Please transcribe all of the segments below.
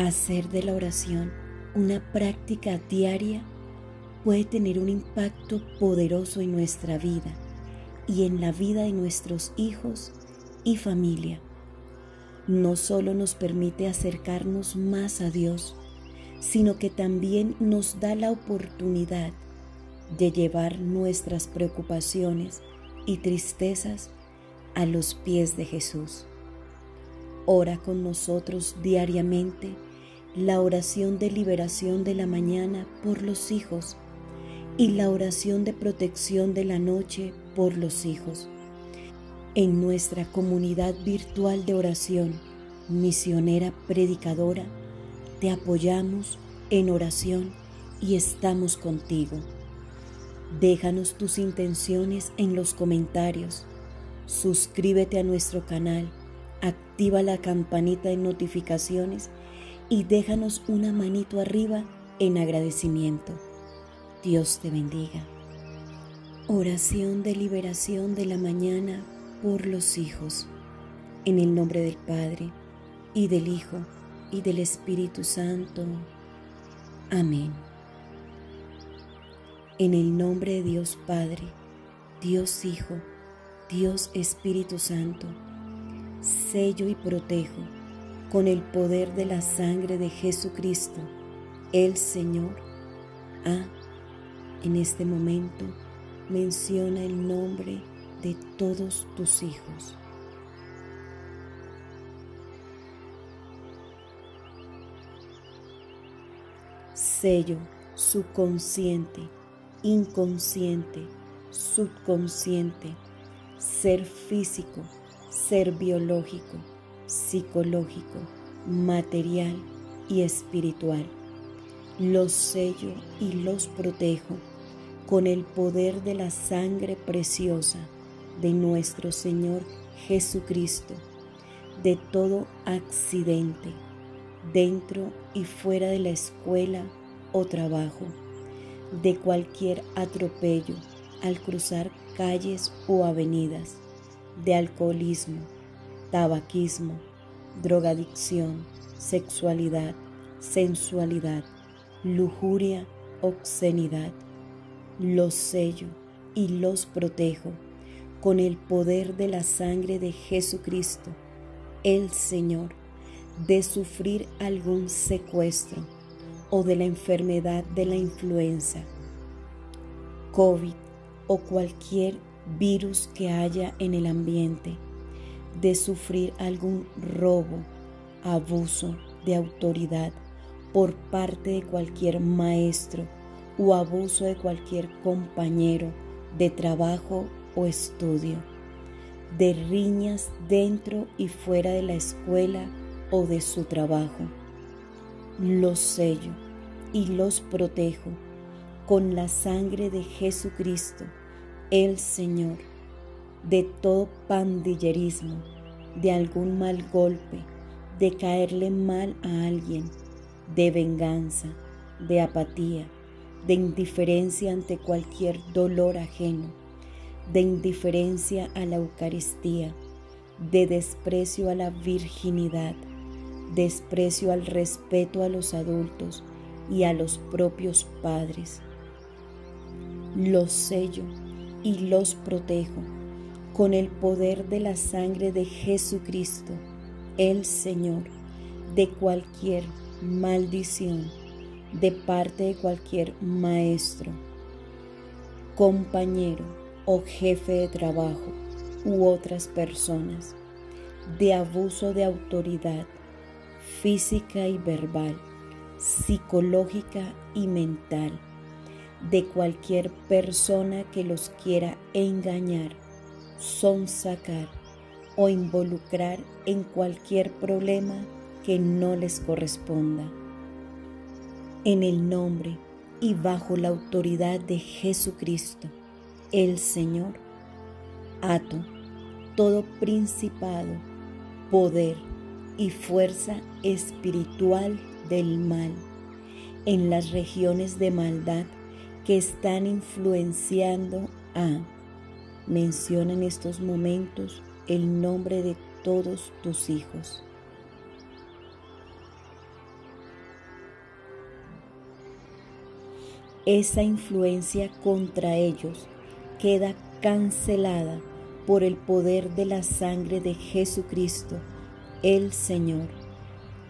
Hacer de la oración una práctica diaria puede tener un impacto poderoso en nuestra vida y en la vida de nuestros hijos y familia. No solo nos permite acercarnos más a Dios, sino que también nos da la oportunidad de llevar nuestras preocupaciones y tristezas a los pies de Jesús. Ora con nosotros diariamente la oración de liberación de la mañana por los hijos y la oración de protección de la noche por los hijos. En nuestra comunidad virtual de oración, misionera predicadora, te apoyamos en oración y estamos contigo. Déjanos tus intenciones en los comentarios. Suscríbete a nuestro canal, activa la campanita de notificaciones y déjanos una manito arriba en agradecimiento. Dios te bendiga. Oración de liberación de la mañana por los hijos. En el nombre del Padre, y del Hijo, y del Espíritu Santo. Amén. En el nombre de Dios Padre, Dios Hijo, Dios Espíritu Santo, sello y protejo con el poder de la sangre de Jesucristo, el Señor. Ah, en este momento menciona el nombre de todos tus hijos. Sello subconsciente, inconsciente, subconsciente, ser físico, ser biológico psicológico, material y espiritual. Los sello y los protejo con el poder de la sangre preciosa de nuestro Señor Jesucristo, de todo accidente, dentro y fuera de la escuela o trabajo, de cualquier atropello al cruzar calles o avenidas, de alcoholismo, tabaquismo, drogadicción, sexualidad, sensualidad, lujuria, obscenidad. Los sello y los protejo con el poder de la sangre de Jesucristo, el Señor, de sufrir algún secuestro o de la enfermedad de la influenza, COVID o cualquier virus que haya en el ambiente de sufrir algún robo, abuso de autoridad por parte de cualquier maestro o abuso de cualquier compañero de trabajo o estudio, de riñas dentro y fuera de la escuela o de su trabajo. Los sello y los protejo con la sangre de Jesucristo, el Señor de todo pandillerismo, de algún mal golpe, de caerle mal a alguien, de venganza, de apatía, de indiferencia ante cualquier dolor ajeno, de indiferencia a la Eucaristía, de desprecio a la virginidad, desprecio al respeto a los adultos y a los propios padres. Los sello y los protejo con el poder de la sangre de Jesucristo, el Señor, de cualquier maldición, de parte de cualquier maestro, compañero o jefe de trabajo u otras personas, de abuso de autoridad física y verbal, psicológica y mental, de cualquier persona que los quiera engañar son sacar o involucrar en cualquier problema que no les corresponda. En el nombre y bajo la autoridad de Jesucristo, el Señor, ato todo principado, poder y fuerza espiritual del mal en las regiones de maldad que están influenciando a Menciona en estos momentos el nombre de todos tus hijos. Esa influencia contra ellos queda cancelada por el poder de la sangre de Jesucristo, el Señor.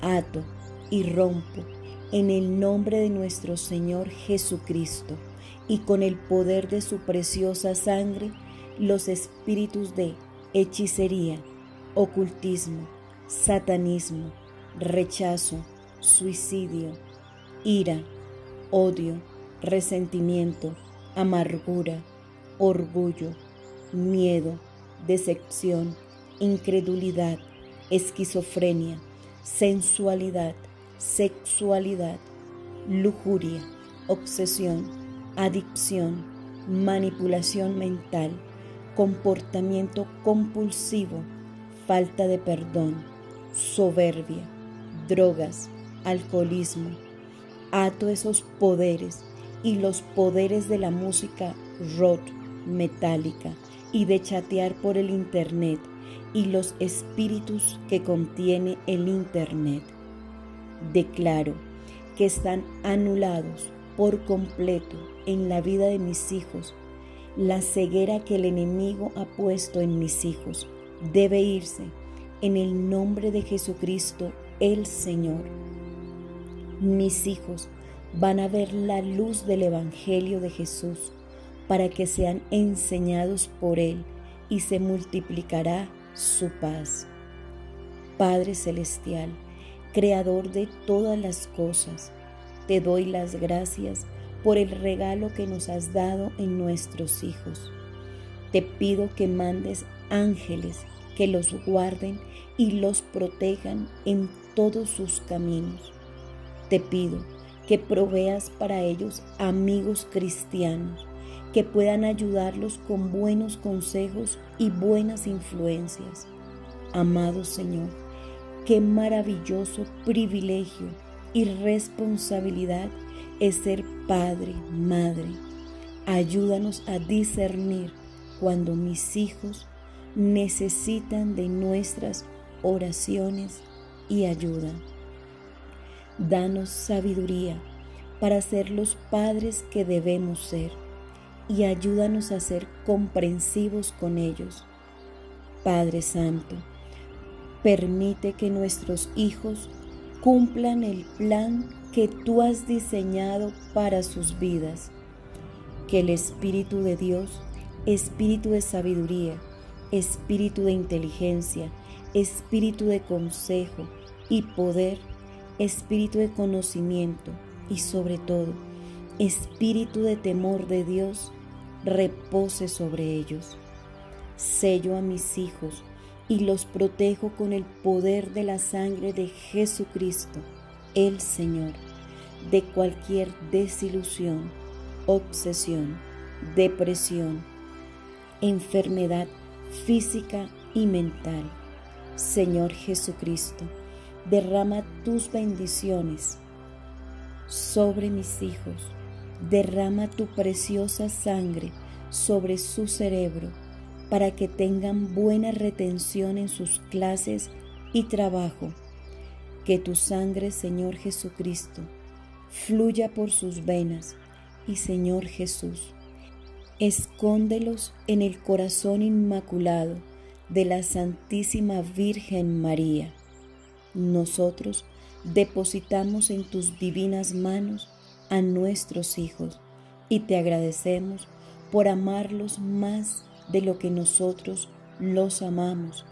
Ato y rompo en el nombre de nuestro Señor Jesucristo y con el poder de su preciosa sangre los espíritus de hechicería, ocultismo, satanismo, rechazo, suicidio, ira, odio, resentimiento, amargura, orgullo, miedo, decepción, incredulidad, esquizofrenia, sensualidad, sexualidad, lujuria, obsesión, adicción, manipulación mental, comportamiento compulsivo, falta de perdón, soberbia, drogas, alcoholismo. Ato esos poderes y los poderes de la música rock, metálica y de chatear por el Internet y los espíritus que contiene el Internet. Declaro que están anulados por completo en la vida de mis hijos. La ceguera que el enemigo ha puesto en mis hijos debe irse en el nombre de Jesucristo el Señor. Mis hijos van a ver la luz del Evangelio de Jesús para que sean enseñados por Él y se multiplicará su paz. Padre Celestial, Creador de todas las cosas, te doy las gracias por el regalo que nos has dado en nuestros hijos. Te pido que mandes ángeles que los guarden y los protejan en todos sus caminos. Te pido que proveas para ellos amigos cristianos que puedan ayudarlos con buenos consejos y buenas influencias. Amado Señor, qué maravilloso privilegio y responsabilidad es ser padre, madre. Ayúdanos a discernir cuando mis hijos necesitan de nuestras oraciones y ayuda. Danos sabiduría para ser los padres que debemos ser y ayúdanos a ser comprensivos con ellos. Padre Santo, permite que nuestros hijos cumplan el plan que tú has diseñado para sus vidas. Que el Espíritu de Dios, Espíritu de sabiduría, Espíritu de inteligencia, Espíritu de consejo y poder, Espíritu de conocimiento y sobre todo, Espíritu de temor de Dios, repose sobre ellos. Sello a mis hijos y los protejo con el poder de la sangre de Jesucristo, el Señor, de cualquier desilusión, obsesión, depresión, enfermedad física y mental. Señor Jesucristo, derrama tus bendiciones sobre mis hijos. Derrama tu preciosa sangre sobre su cerebro para que tengan buena retención en sus clases y trabajo. Que tu sangre, Señor Jesucristo, fluya por sus venas y Señor Jesús, escóndelos en el corazón inmaculado de la Santísima Virgen María. Nosotros depositamos en tus divinas manos a nuestros hijos y te agradecemos por amarlos más de lo que nosotros los amamos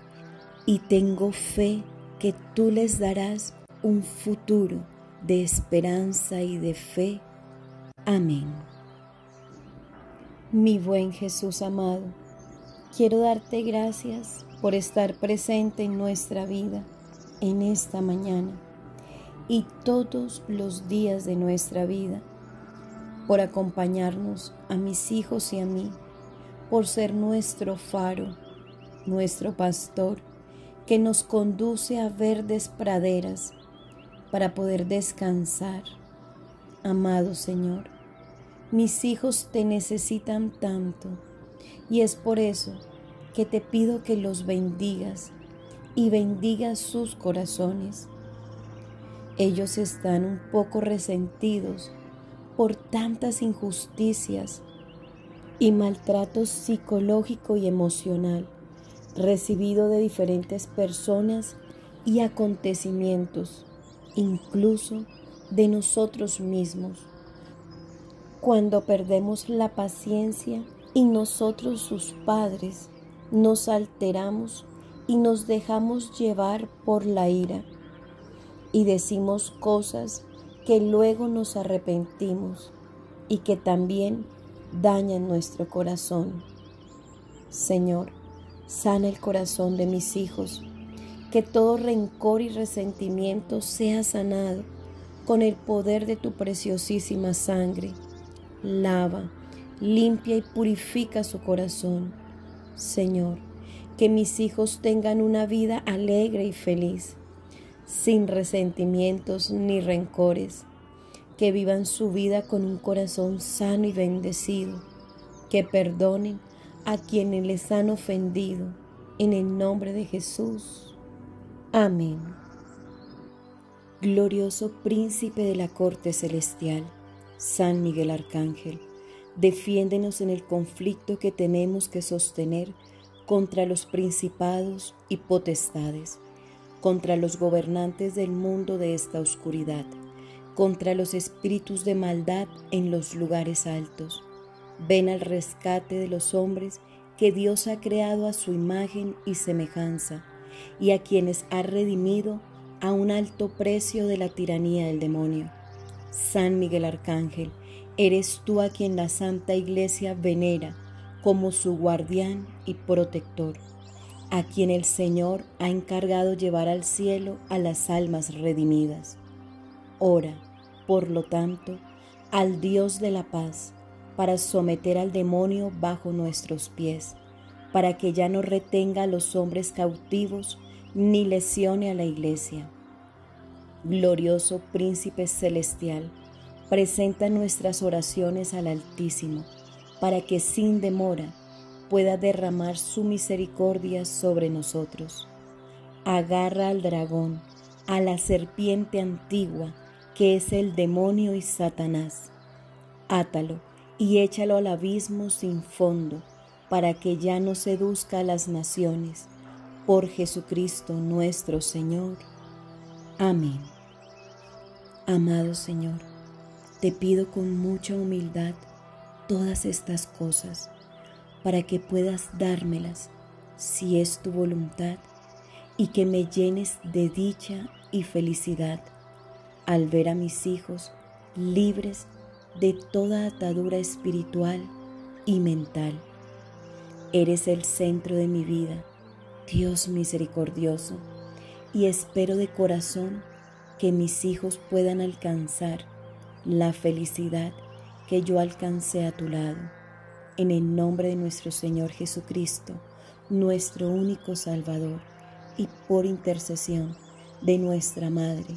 y tengo fe que tú les darás un futuro de esperanza y de fe. Amén. Mi buen Jesús amado, quiero darte gracias por estar presente en nuestra vida en esta mañana y todos los días de nuestra vida, por acompañarnos a mis hijos y a mí por ser nuestro faro, nuestro pastor, que nos conduce a verdes praderas para poder descansar. Amado Señor, mis hijos te necesitan tanto y es por eso que te pido que los bendigas y bendigas sus corazones. Ellos están un poco resentidos por tantas injusticias y maltrato psicológico y emocional recibido de diferentes personas y acontecimientos, incluso de nosotros mismos. Cuando perdemos la paciencia y nosotros sus padres nos alteramos y nos dejamos llevar por la ira y decimos cosas que luego nos arrepentimos y que también dañan nuestro corazón. Señor, sana el corazón de mis hijos, que todo rencor y resentimiento sea sanado con el poder de tu preciosísima sangre. Lava, limpia y purifica su corazón. Señor, que mis hijos tengan una vida alegre y feliz, sin resentimientos ni rencores, que vivan su vida con un corazón sano y bendecido, que perdonen a quienes les han ofendido, en el nombre de Jesús. Amén. Glorioso príncipe de la corte celestial, San Miguel Arcángel, defiéndenos en el conflicto que tenemos que sostener contra los principados y potestades, contra los gobernantes del mundo de esta oscuridad, contra los espíritus de maldad en los lugares altos. Ven al rescate de los hombres que Dios ha creado a su imagen y semejanza, y a quienes ha redimido a un alto precio de la tiranía del demonio. San Miguel Arcángel, eres tú a quien la Santa Iglesia venera como su guardián y protector, a quien el Señor ha encargado llevar al cielo a las almas redimidas. Ora, por lo tanto, al Dios de la paz, para someter al demonio bajo nuestros pies, para que ya no retenga a los hombres cautivos ni lesione a la iglesia. Glorioso príncipe celestial, presenta nuestras oraciones al Altísimo, para que sin demora pueda derramar su misericordia sobre nosotros. Agarra al dragón, a la serpiente antigua, que es el demonio y Satanás. Átalo y échalo al abismo sin fondo, para que ya no seduzca a las naciones. Por Jesucristo nuestro Señor. Amén. Amado Señor, te pido con mucha humildad todas estas cosas para que puedas dármelas si es tu voluntad y que me llenes de dicha y felicidad al ver a mis hijos libres de toda atadura espiritual y mental. Eres el centro de mi vida, Dios misericordioso, y espero de corazón que mis hijos puedan alcanzar la felicidad que yo alcancé a tu lado. En el nombre de nuestro Señor Jesucristo, nuestro único Salvador, y por intercesión de nuestra Madre,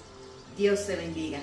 Dios te bendiga.